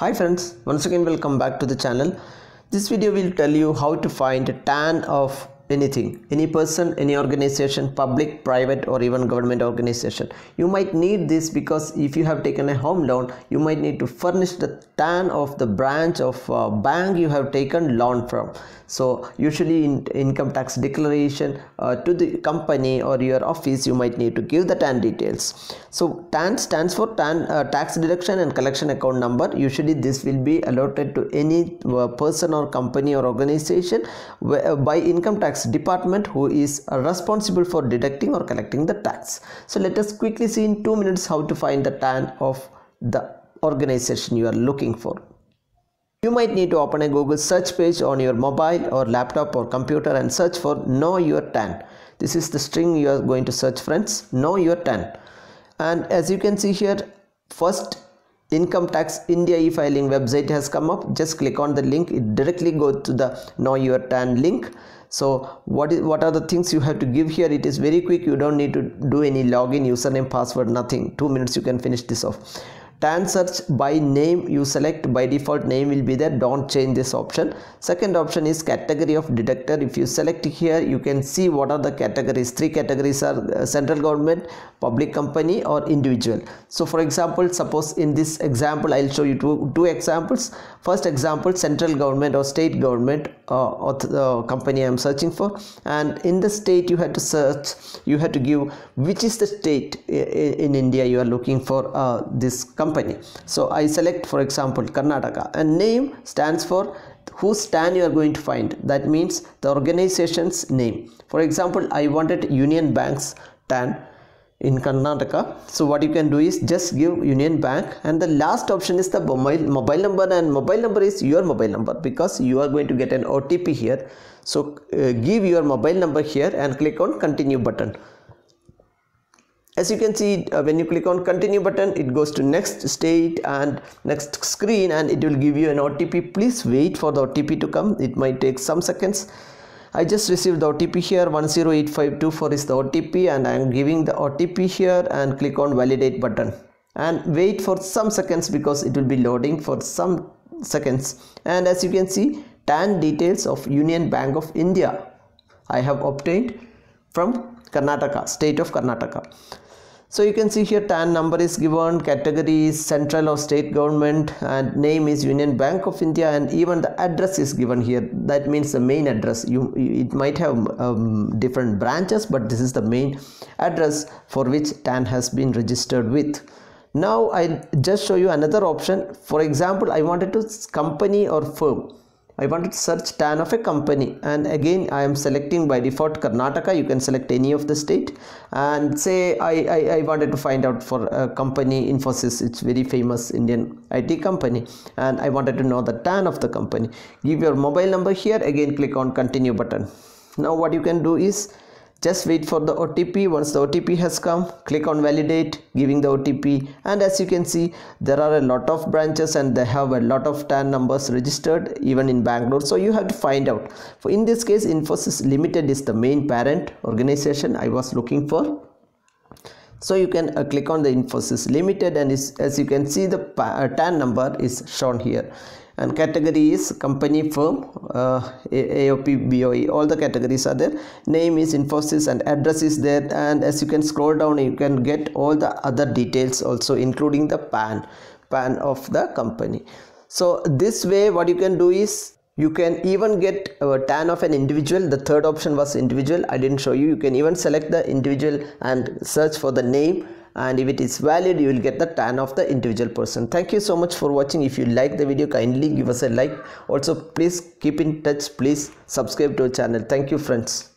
Hi friends, once again welcome back to the channel. This video will tell you how to find a tan of anything, any person, any organization, public, private or even government organization. You might need this because if you have taken a home loan, you might need to furnish the tan of the branch of uh, bank you have taken loan from. So usually in income tax declaration uh, to the company or your office, you might need to give the TAN details. So TAN stands for TAN uh, tax deduction and collection account number. Usually this will be allotted to any uh, person or company or organization by income tax department who is responsible for deducting or collecting the tax. So let us quickly see in two minutes how to find the TAN of the organization you are looking for. You might need to open a Google search page on your mobile or laptop or computer and search for know your TAN. This is the string you are going to search friends, know your TAN. And as you can see here, first income tax India e-filing website has come up. Just click on the link. It directly go to the know your TAN link. So what is what are the things you have to give here? It is very quick. You don't need to do any login, username, password, nothing. Two minutes you can finish this off tan search by name you select by default name will be there. Don't change this option. Second option is category of deductor if you select here you can see what are the categories. Three categories are uh, central government public company or individual. So for example suppose in this example i'll show you two two examples. First example central government or state government uh, or the company i'm searching for. And in the state you have to search you have to give which is the state in india you are looking for uh, this company company. So i select for example karnataka. And name stands for whose TAN you are going to find. That means the organization's name. For example i wanted union bank's TAN in Karnataka. So what you can do is just give Union Bank and the last option is the mobile mobile number and mobile number is your mobile number because you are going to get an OTP here. So uh, give your mobile number here and click on continue button as you can see uh, when you click on continue button it goes to next state and next screen and it will give you an OTP please wait for the OTP to come. It might take some seconds. I just received the OTP here. 108524 is the OTP and I am giving the OTP here and click on validate button. And wait for some seconds because it will be loading for some seconds. And as you can see TAN details of Union Bank of India I have obtained from Karnataka state of Karnataka so you can see here TAN number is given, category is central or state government and name is Union Bank of India and even the address is given here. That means the main address. You It might have um, different branches but this is the main address for which TAN has been registered with. Now I'll just show you another option. For example, I wanted to company or firm I wanted to search TAN of a company. And again I am selecting by default Karnataka. You can select any of the state. And say I, I, I wanted to find out for a company Infosys it's very famous Indian IT company. And I wanted to know the TAN of the company. Give your mobile number here. Again click on continue button. Now what you can do is just wait for the OTP once the OTP has come click on validate giving the OTP and as you can see there are a lot of branches and they have a lot of TAN numbers registered even in Bangalore. So you have to find out. For in this case Infosys Limited is the main parent organization I was looking for. So you can uh, click on the Infosys Limited and is, as you can see the uh, TAN number is shown here and category is company firm uh, AOP BOE all the categories are there. Name is Infosys and address is there. And as you can scroll down you can get all the other details also including the PAN PAN of the company. So this way what you can do is you can even get a tan of an individual. The third option was individual. I didn't show you. You can even select the individual and search for the name and if it is valid you will get the tan of the individual person. Thank you so much for watching. If you like the video kindly give us a like. Also please keep in touch. Please subscribe to our channel. Thank you friends